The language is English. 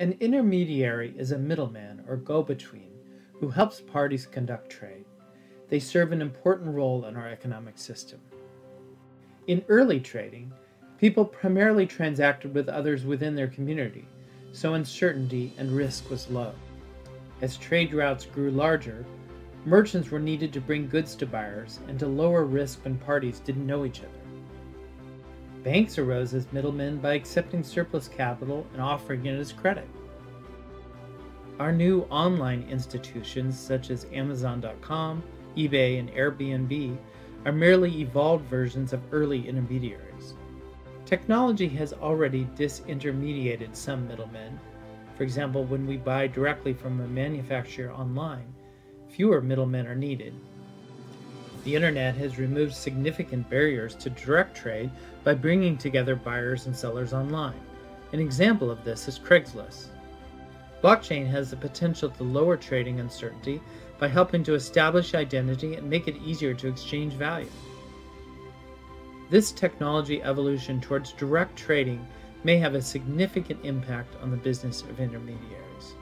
An intermediary is a middleman or go between who helps parties conduct trade. They serve an important role in our economic system. In early trading, people primarily transacted with others within their community, so uncertainty and risk was low. As trade routes grew larger, merchants were needed to bring goods to buyers and to lower risk when parties didn't know each other. Banks arose as middlemen by accepting surplus capital and offering it as credit. Our new online institutions, such as Amazon.com, eBay, and Airbnb, are merely evolved versions of early intermediaries. Technology has already disintermediated some middlemen. For example, when we buy directly from a manufacturer online, fewer middlemen are needed. The internet has removed significant barriers to direct trade by bringing together buyers and sellers online. An example of this is Craigslist. Blockchain has the potential to lower trading uncertainty by helping to establish identity and make it easier to exchange value. This technology evolution towards direct trading may have a significant impact on the business of intermediaries.